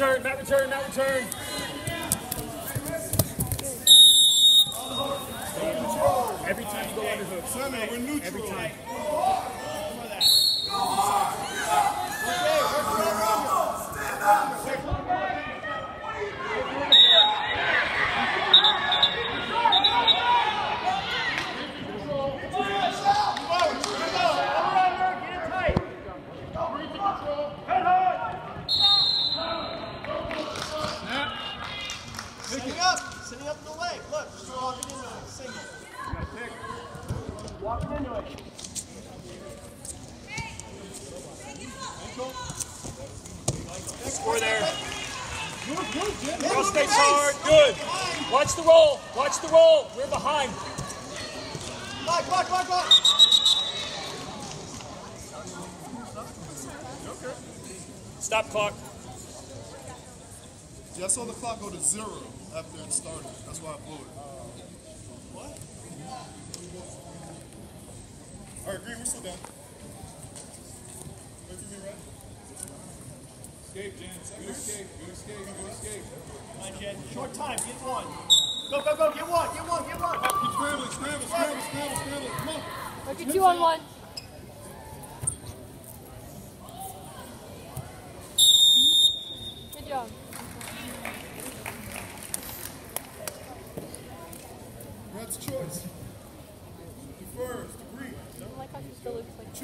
Return, not return, not return. Every time you go underhook. We're neutral. Every time. Sitting up, sitting up the leg. Look, just walking into it, single. Walking into it. Score there. Move, move, Jim. Cross Move the stays hard. Good. Watch the roll. Watch the roll. We're behind. Block, block, block, block. Stop clock. Yeah, I saw the clock go to zero after it started. That's why I blew it. What? All right, Green, we're still down. Wait for me, right? Escape, Jen. Good escape. Good escape. Good escape. Come on, Jen. Short time, get one. Go, go, go, get one, get one, get one. Keep scrambling, scramble, scramble, scramble, scramble. Come on. Okay, two on one. Good job. Red's choice. Defers to green. I don't like how she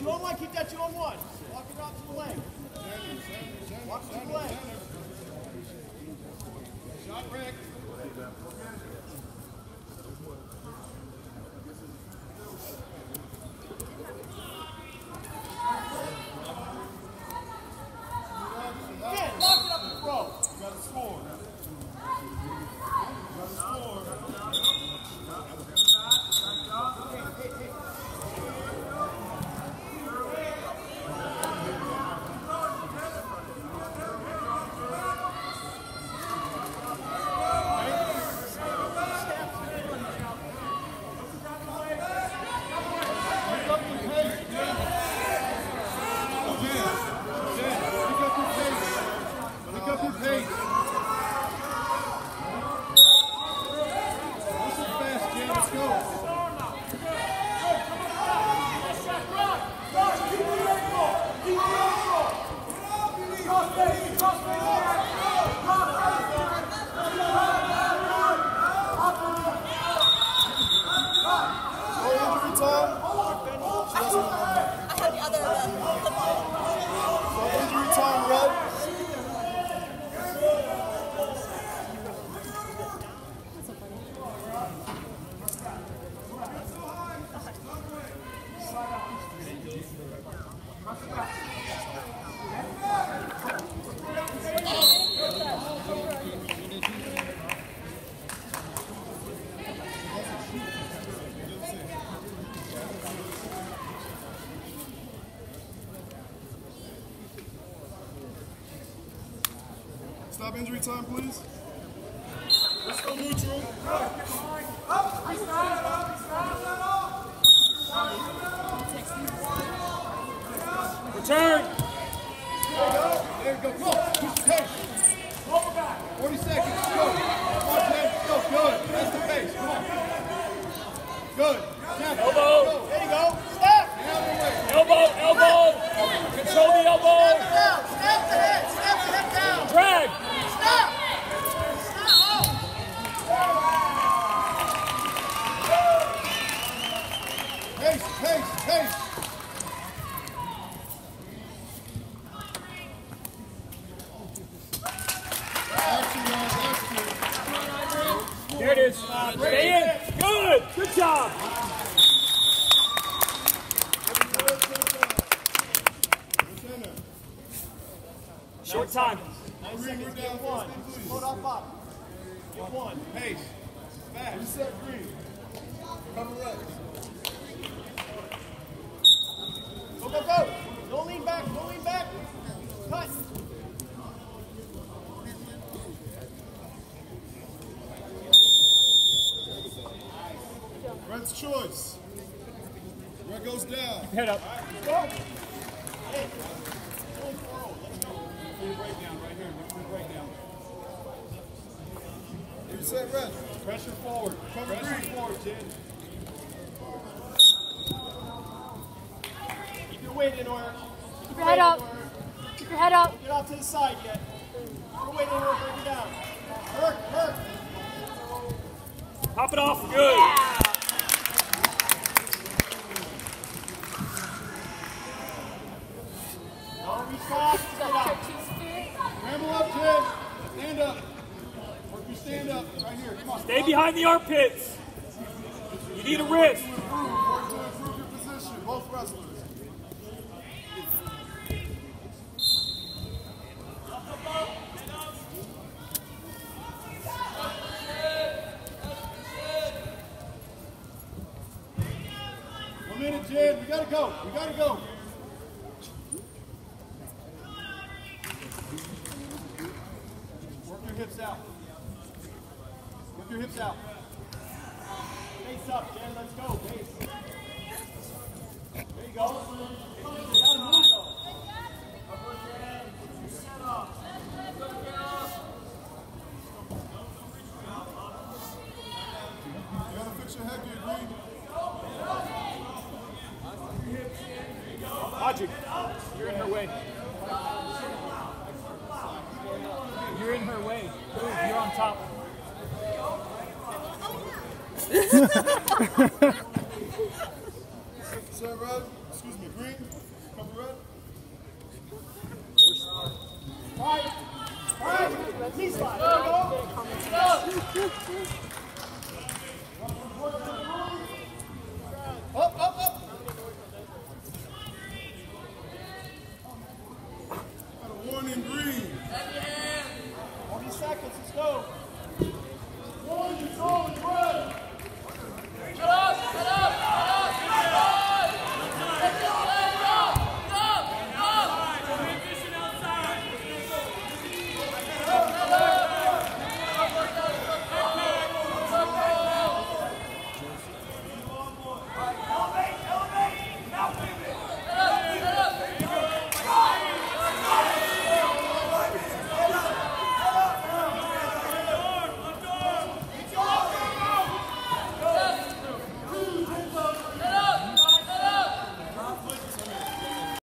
Two on one, keep that two on one. Walk it out to the leg. Walk to the leg. Shot Rick. Again, lock it up and throw. You gotta score. You gotta score. Pick up your pace, Jen. Jen, Jen, pick up your pace. Pick up your pace. This is fast, Jen. Let's go. No injury time. I had the other uh, the ball. No injury time, red. Stop injury time, please. Let's go neutral. Return. There you go. Come on. Push the 40 seconds. Go. Go. Good. That's the pace. Come on. Good. Elbow. Go. There you go. Step. Get out of the way. Elbow, elbow. Control the elbow. Down. Snap the head. Snap the head down. Drag. Stop. Stop. Pace, pace, pace. Action, guys. Action. There it is. Stay in. Good. Good job. What's in there? Short time. Seconds, get one. First thing, please. Float up, up. Get one. Pace. Fast. Reset green. Cover red. Go, go, go. Don't lean back, don't lean back. Cut. Red's choice. Red goes down. Head up. Go. Hey. Go. Breakdown right here. Look for the breakdown. Reset red. Pressure forward. Cover Pressure green. forward, Jen. Keep your weight in order. Keep your head up. Keep your head up. Get off to the side yet. Keep your weight in order. Break it down. Hurt, hurt. Pop it off. Good. Don't be soft. Get Got out. churchy spirit. Scramble up, Jen. Stand up. Work your stand up. Right here. Come on. Stay behind the armpits. You need a wrist. Work to improve your position. Both wrestlers. Jen. We gotta go. We gotta go. Work your hips out. Work your hips out. Face up, Jen. Let's go. Face. There you go. You gotta move though. You gotta fix your headgear, Green. Logic. You're in her way. You're in her way. You're on top. Set red. Excuse me, green. Red. Right. Right. Slide. There you go.